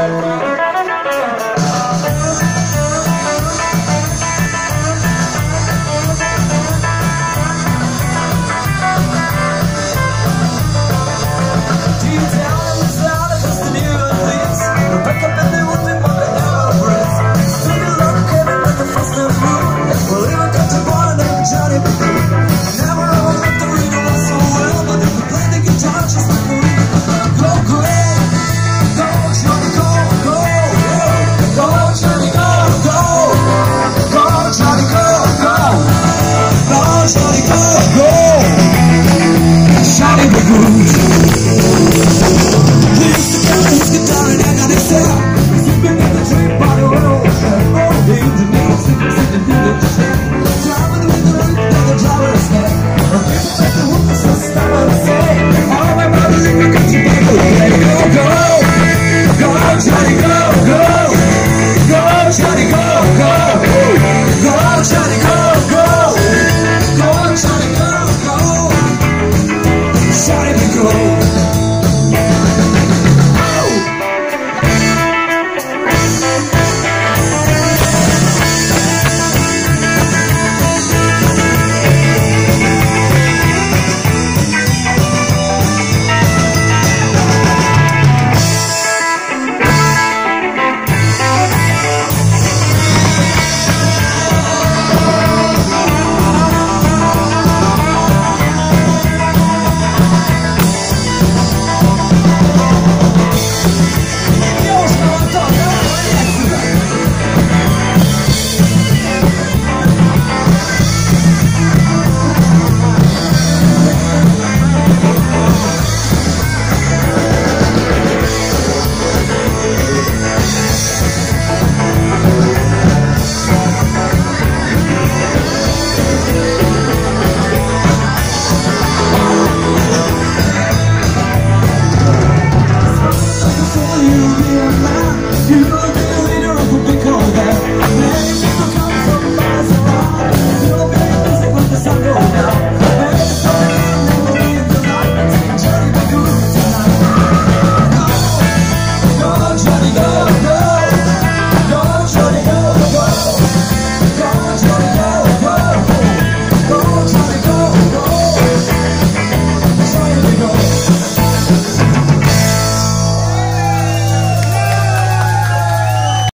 Bye.